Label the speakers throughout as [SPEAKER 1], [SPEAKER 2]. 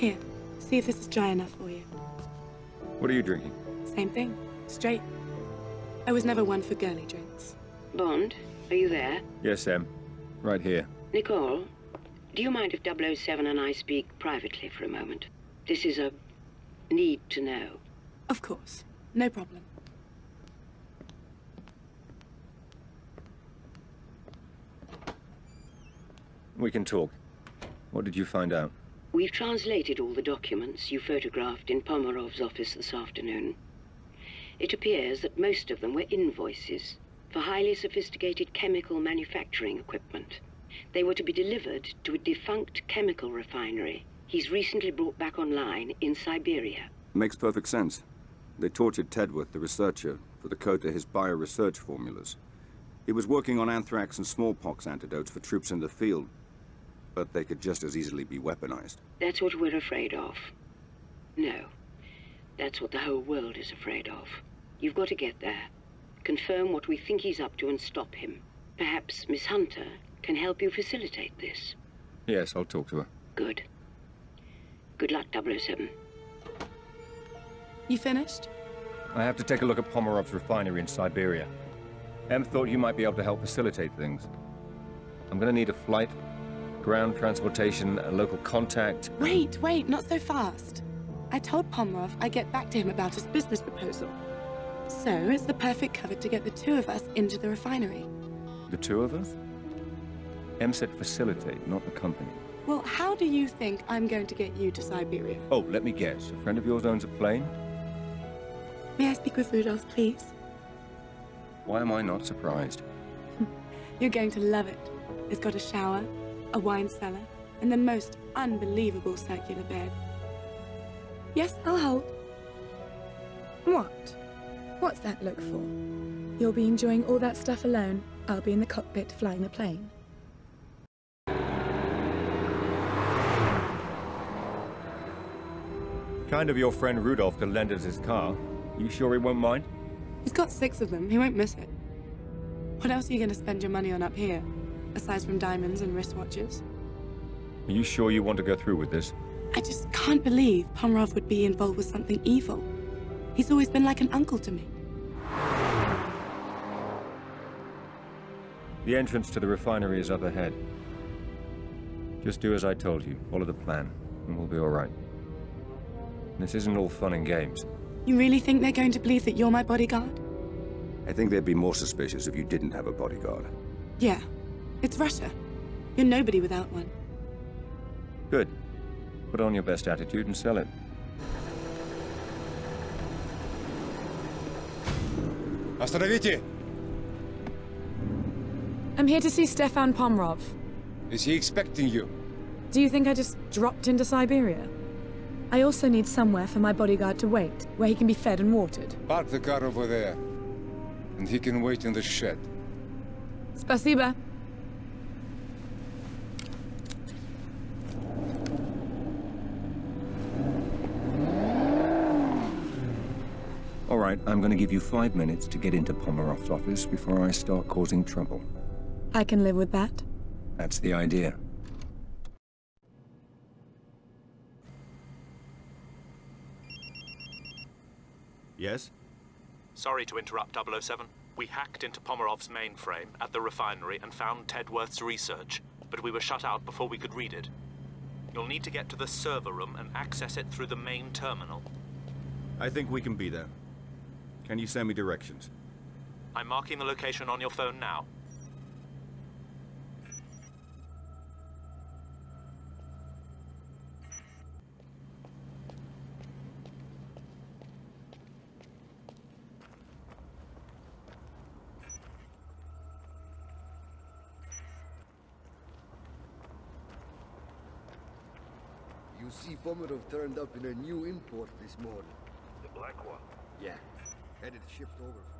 [SPEAKER 1] Here, see if this is dry enough for you.
[SPEAKER 2] What are you drinking?
[SPEAKER 1] Same thing, straight. I was never one for girly drinks.
[SPEAKER 3] Bond, are you there?
[SPEAKER 2] Yes, M. Right here.
[SPEAKER 3] Nicole, do you mind if 007 and I speak privately for a moment? This is a need to know.
[SPEAKER 1] Of course, no problem.
[SPEAKER 2] We can talk. What did you find out?
[SPEAKER 3] We've translated all the documents you photographed in Pomerov's office this afternoon. It appears that most of them were invoices for highly sophisticated chemical manufacturing equipment. They were to be delivered to a defunct chemical refinery he's recently brought back online in Siberia.
[SPEAKER 4] Makes perfect sense. They tortured Tedworth, the researcher, for the code to his bio-research formulas. He was working on anthrax and smallpox antidotes for troops in the field, but they could just as easily be weaponized.
[SPEAKER 3] That's what we're afraid of. No. That's what the whole world is afraid of. You've got to get there. Confirm what we think he's up to and stop him. Perhaps Miss Hunter can help you facilitate this.
[SPEAKER 2] Yes, I'll talk to her.
[SPEAKER 3] Good. Good luck, 007.
[SPEAKER 1] You finished?
[SPEAKER 2] I have to take a look at Pomerov's refinery in Siberia. M thought you might be able to help facilitate things. I'm gonna need a flight, ground transportation, and local contact.
[SPEAKER 1] Wait, wait, not so fast. I told Pomerov I'd get back to him about his business proposal. So, it's the perfect cover to get the two of us into the refinery.
[SPEAKER 2] The two of us? M said facilitate, not accompany.
[SPEAKER 1] Well, how do you think I'm going to get you to Siberia?
[SPEAKER 2] Oh, let me guess. A friend of yours owns a plane?
[SPEAKER 1] May I speak with Rudolph, please?
[SPEAKER 2] Why am I not surprised?
[SPEAKER 1] You're going to love it. It's got a shower, a wine cellar, and the most unbelievable circular bed. Yes, I'll hold. What? What's that look for? You'll be enjoying all that stuff alone. I'll be in the cockpit flying the plane.
[SPEAKER 2] Kind of your friend Rudolph to lend us his car. You sure he won't mind?
[SPEAKER 1] He's got six of them. He won't miss it. What else are you going to spend your money on up here? Aside from diamonds and wristwatches?
[SPEAKER 2] Are you sure you want to go through with this?
[SPEAKER 1] I just can't believe Pomerov would be involved with something evil. He's always been like an uncle to me.
[SPEAKER 2] The entrance to the refinery is up ahead. Just do as I told you. Follow the plan, and we'll be all right. This isn't all fun and games.
[SPEAKER 1] You really think they're going to believe that you're my bodyguard?
[SPEAKER 4] I think they'd be more suspicious if you didn't have a bodyguard.
[SPEAKER 1] Yeah. It's Russia. You're nobody without one.
[SPEAKER 2] Good. Put on your best attitude and sell it.
[SPEAKER 5] Остановите!
[SPEAKER 6] I'm here to see Stefan Pomerov.
[SPEAKER 5] Is he expecting you?
[SPEAKER 6] Do you think I just dropped into Siberia? I also need somewhere for my bodyguard to wait, where he can be fed and watered.
[SPEAKER 5] Park the car over there, and he can wait in the shed.
[SPEAKER 2] Спасибо. Right, I'm going to give you five minutes to get into Pomerov's office before I start causing trouble.
[SPEAKER 6] I can live with that.
[SPEAKER 2] That's the idea.
[SPEAKER 4] Yes?
[SPEAKER 7] Sorry to interrupt 007. We hacked into Pomerov's mainframe at the refinery and found Tedworth's research, but we were shut out before we could read it. You'll need to get to the server room and access it through the main terminal.
[SPEAKER 4] I think we can be there. Can you send me directions?
[SPEAKER 7] I'm marking the location on your phone now.
[SPEAKER 8] You see, Pomerov turned up in a new import this morning.
[SPEAKER 9] The black one?
[SPEAKER 8] Yeah. Had it shipped over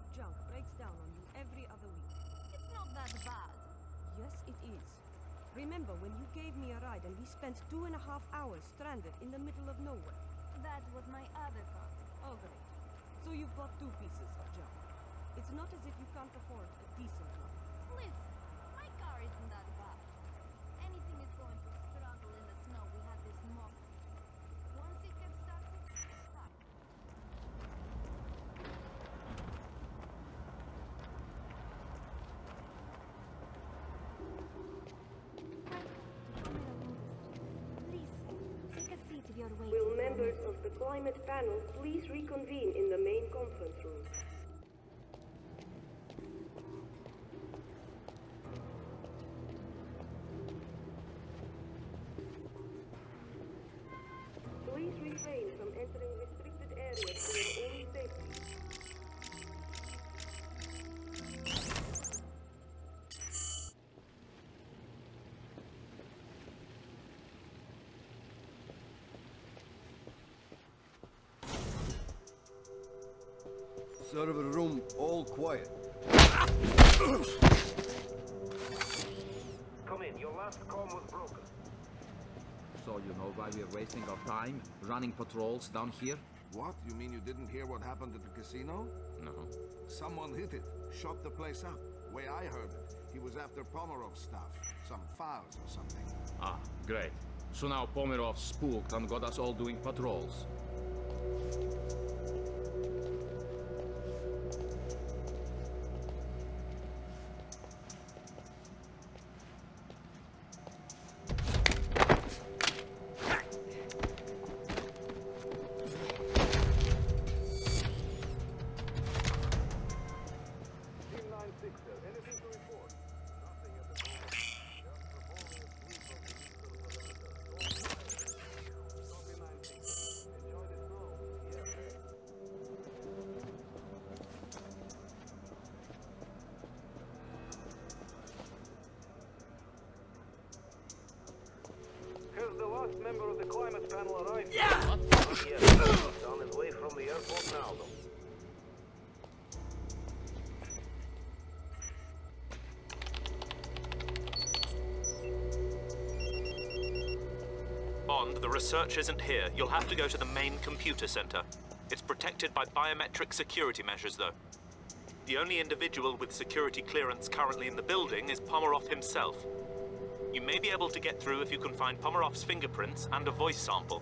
[SPEAKER 8] of junk breaks down on
[SPEAKER 9] you
[SPEAKER 8] every other week. It's not that bad. Yes, it is.
[SPEAKER 10] Remember when you gave me a ride and we spent two and a half hours stranded in the middle of nowhere?
[SPEAKER 11] That was my other car.
[SPEAKER 10] Oh, great. So you've got two pieces of junk. It's not as if you can't afford a decent one.
[SPEAKER 11] Listen. The
[SPEAKER 12] climate panel please reconvene in the main conference room? Please refrain from entering restricted areas
[SPEAKER 8] Server room all quiet.
[SPEAKER 9] Come in, your last comm was broken.
[SPEAKER 13] So you know why we're wasting our time running patrols down here?
[SPEAKER 14] What? You mean you didn't hear what happened at the casino?
[SPEAKER 13] No.
[SPEAKER 14] Someone hit it, shot the place up. Way I heard it, he was after Pomerov's stuff. Some files or something.
[SPEAKER 13] Ah, great. So now Pomerov spooked and got us all doing patrols.
[SPEAKER 9] Last member of the climate panel arriving. Yeah! Not yet. He's on his way from the airport now, though.
[SPEAKER 7] Bond, the research isn't here. You'll have to go to the main computer center. It's protected by biometric security measures, though. The only individual with security clearance currently in the building is Pomerov himself. You may be able to get through if you can find Pomerov's fingerprints and a voice sample.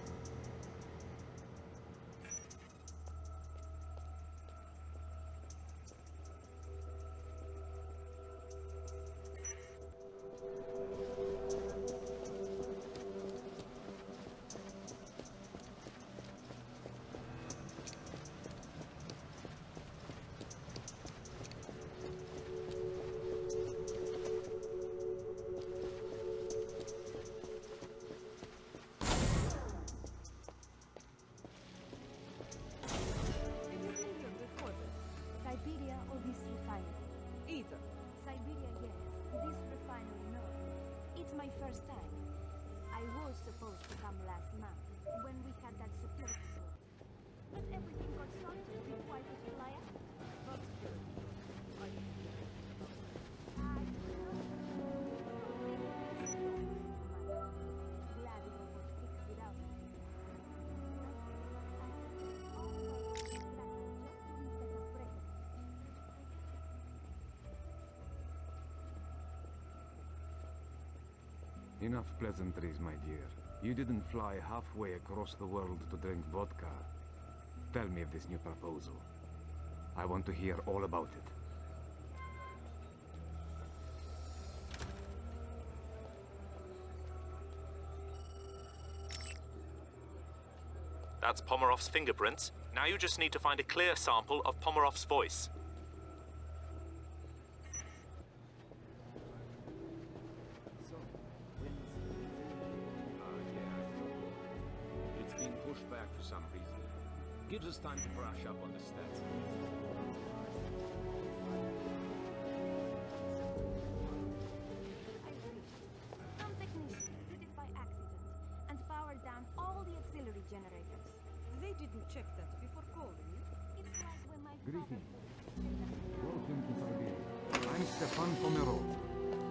[SPEAKER 11] My first time. I was supposed to come last month, when we had that security problem. But everything got sorted before I could fly out.
[SPEAKER 10] Good. I
[SPEAKER 15] Enough pleasantries, my dear. You didn't fly halfway across the world to drink vodka. Tell me of this new proposal. I want to hear all about it.
[SPEAKER 7] That's Pomerov's fingerprints. Now you just need to find a clear sample of Pomerov's voice.
[SPEAKER 15] Gives us time to brush up on the stats.
[SPEAKER 11] Some technicians did it by accident and powered down all the auxiliary generators.
[SPEAKER 10] They didn't check that before calling you.
[SPEAKER 11] It's like when my
[SPEAKER 15] Greetings. Welcome to Siberia. I'm Stefan Pomerov.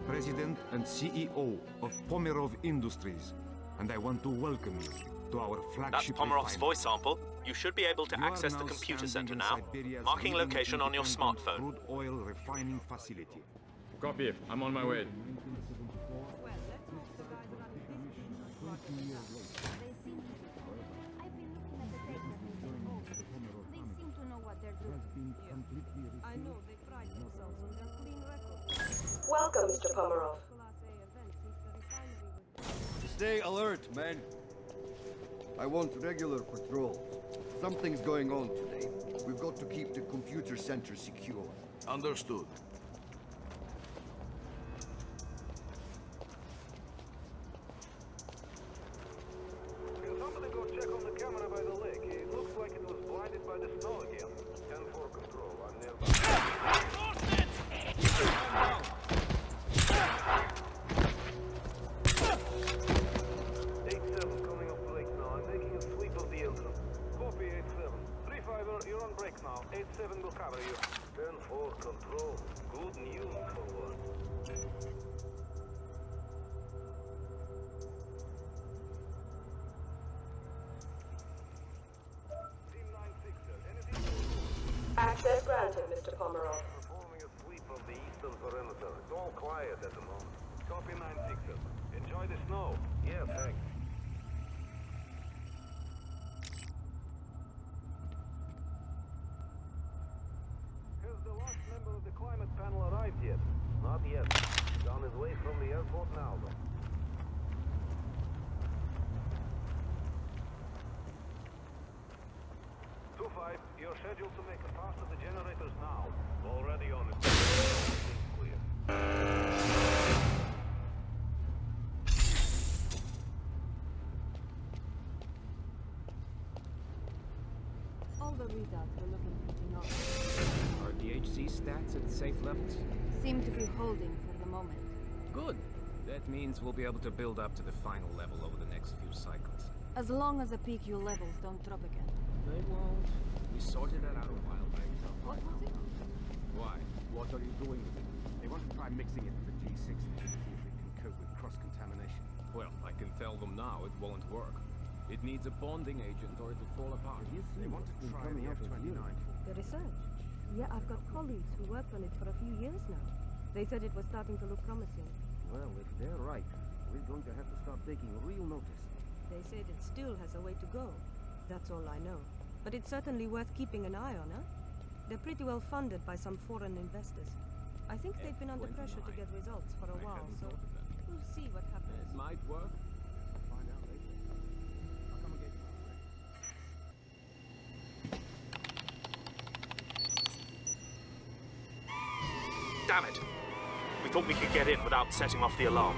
[SPEAKER 15] president and CEO of Pomerov Industries, and I want to welcome you to our flagship.
[SPEAKER 7] That's
[SPEAKER 15] flagship
[SPEAKER 7] Pomerov's
[SPEAKER 15] refinery.
[SPEAKER 7] voice sample. You should be able to
[SPEAKER 15] You
[SPEAKER 7] access the computer center now.
[SPEAKER 15] Siberia's
[SPEAKER 7] Marking location on your smartphone.
[SPEAKER 15] Crude oil refining facility.
[SPEAKER 16] Copy. I'm on my way.
[SPEAKER 11] They seem to be. I've been looking at the data they sent over. They seem to know they're doing.
[SPEAKER 10] I know they pride themselves on their clean record.
[SPEAKER 12] Welcome, Mr. Pomerov.
[SPEAKER 10] Class A event since the refinery
[SPEAKER 8] Stay alert, men. I want regular patrols. Something's going on today. We've got to keep the computer center secure.
[SPEAKER 14] Understood.
[SPEAKER 9] Eight seven will cover you. 10-4 control. Good news for one.
[SPEAKER 12] Access granted, Mr. Pomerov.
[SPEAKER 9] Performing a sweep of the eastern perimeter. It's all quiet at the moment. Copy 9-6. Enjoy the snow. Yeah, thanks. Has the last member of the climate panel arrived yet? Not yet. He's on his way from the airport now, though. Two five, you're scheduled to make a pass to the generators now. Already on it.
[SPEAKER 10] All the readouts were looking pretty normal.
[SPEAKER 17] Are DHC stats at safe levels?
[SPEAKER 10] Seem to be holding for the moment.
[SPEAKER 17] Good. That means we'll be able to build up to the final level over the next few cycles.
[SPEAKER 10] As long as the PQ levels don't drop again.
[SPEAKER 17] They won't. We sorted that out a while back.
[SPEAKER 10] What was it?
[SPEAKER 17] Why?
[SPEAKER 16] What are you doing with it? They want to try mixing it with the G60 to see if it can cope with cross-contamination.
[SPEAKER 18] Well, I can tell them now it won't work. It needs a bonding agent or it'll fall apart.
[SPEAKER 16] They want to try the F-29
[SPEAKER 10] The research? Yeah, I've got colleagues who worked on it for a few years now. They said it was starting to look promising.
[SPEAKER 16] Well, if they're right, we're going to have to start taking real notice.
[SPEAKER 10] They said it still has a way to go. That's all I know. But it's certainly worth keeping an eye on, huh? They're pretty well funded by some foreign investors. I think they've been under pressure to get results for a while, so we'll see what happens.
[SPEAKER 18] It might work.
[SPEAKER 16] Find out later. I'll come and get you.
[SPEAKER 7] Damn it! We thought we could get in without setting off the alarm.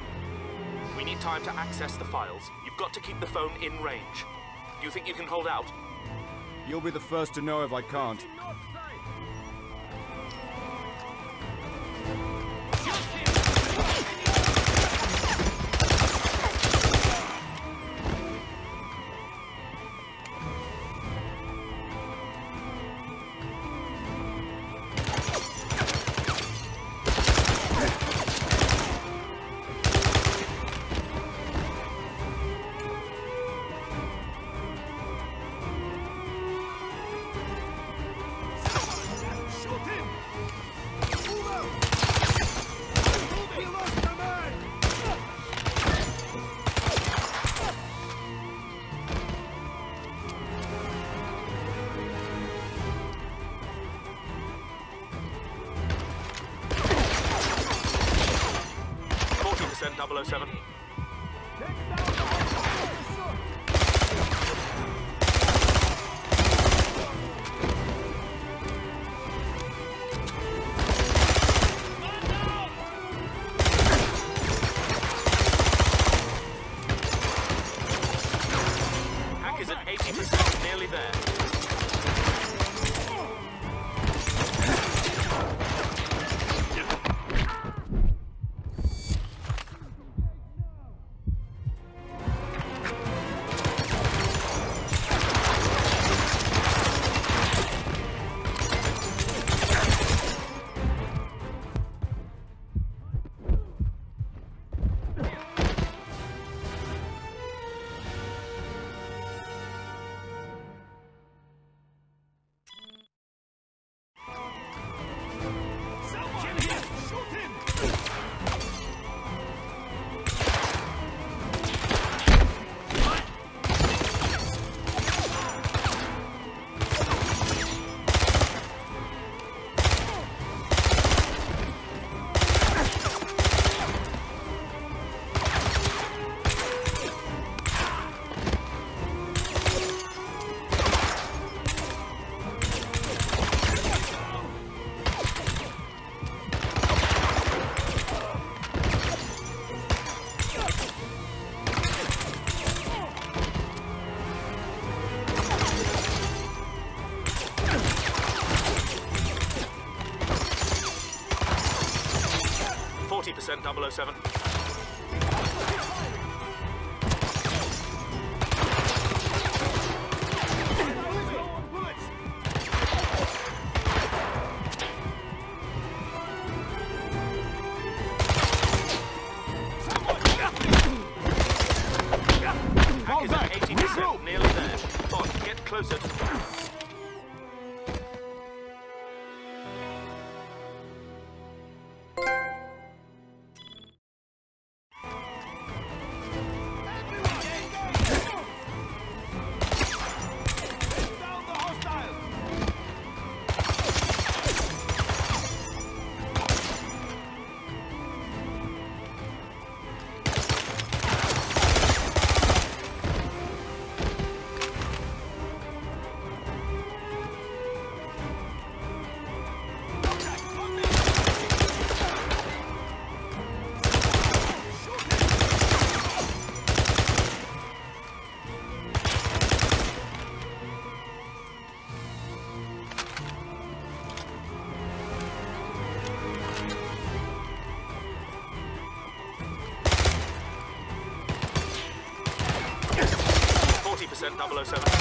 [SPEAKER 7] We need time to access the files. You've got to keep the phone in range. Do you think you can hold out?
[SPEAKER 4] You'll be the first to know if I can't.
[SPEAKER 7] 007. Percent 007.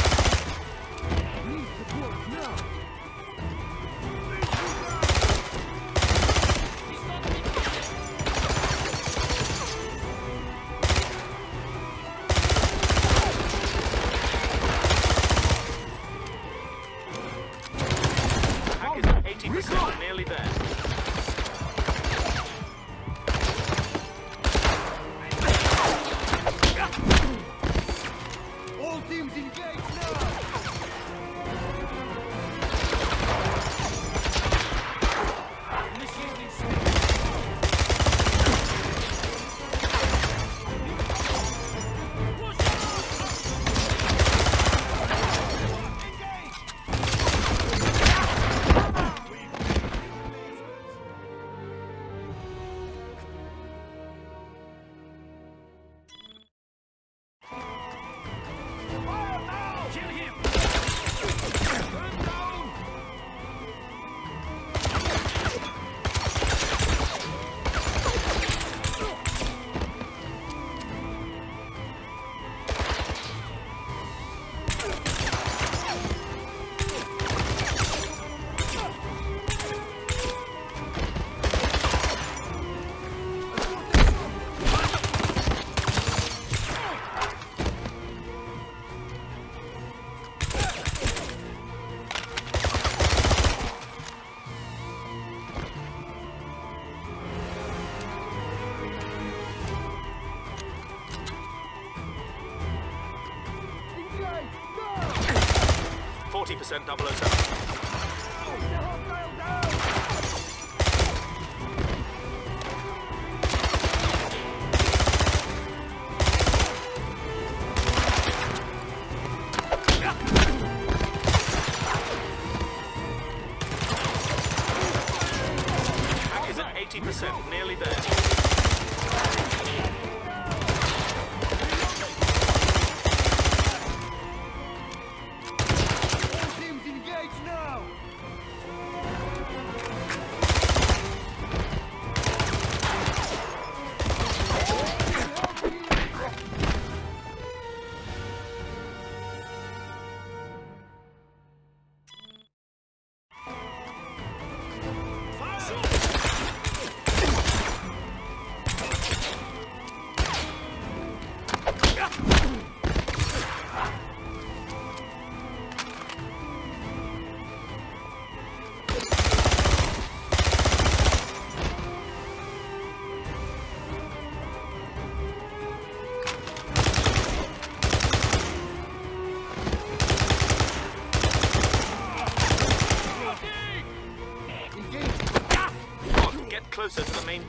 [SPEAKER 7] SN-007.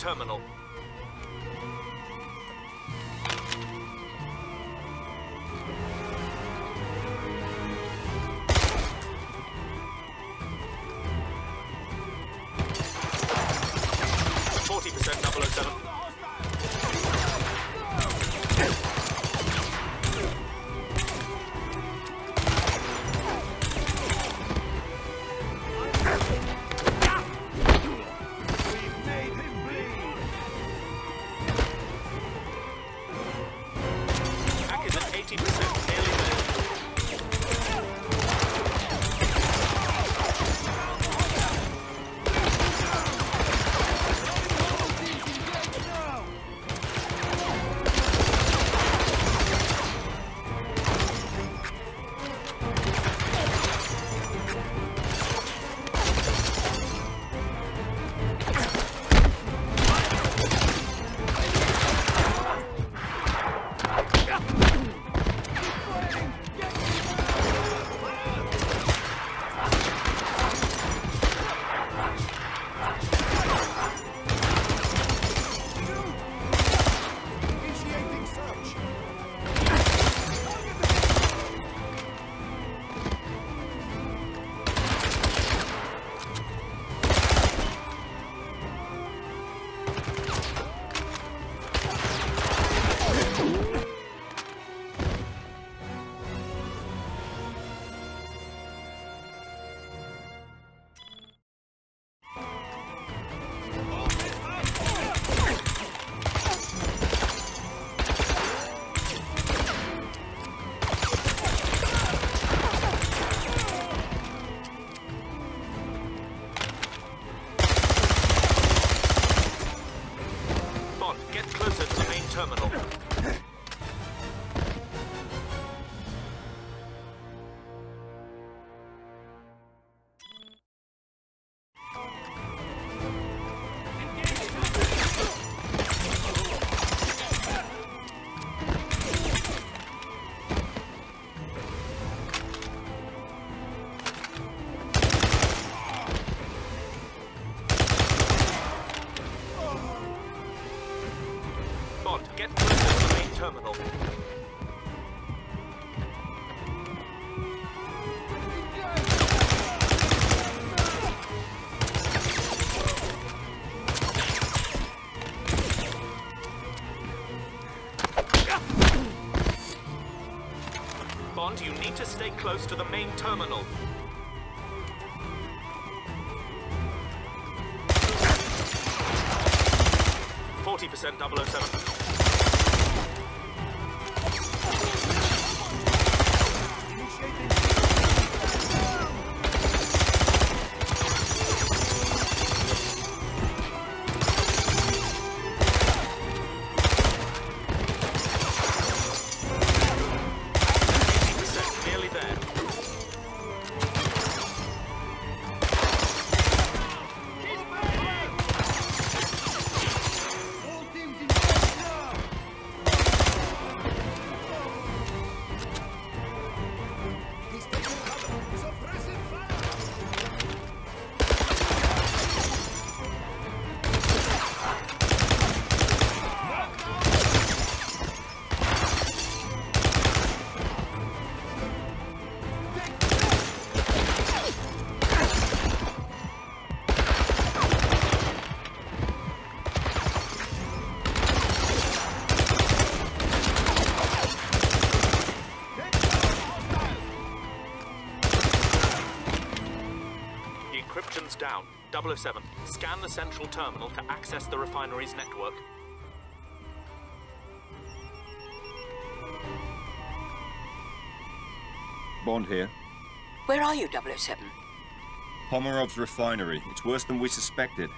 [SPEAKER 7] Terminal. Need to stay close to the main terminal. Down. 007. Scan the central terminal to access the refinery's network.
[SPEAKER 2] Bond here.
[SPEAKER 3] Where are you, 007?
[SPEAKER 2] Pomerov's refinery. It's worse than we suspected.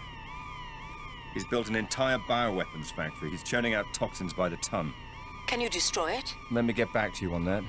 [SPEAKER 2] He's built an entire bioweapons factory. He's churning out toxins by the ton.
[SPEAKER 3] Can you destroy it?
[SPEAKER 2] Let me get back to you on that.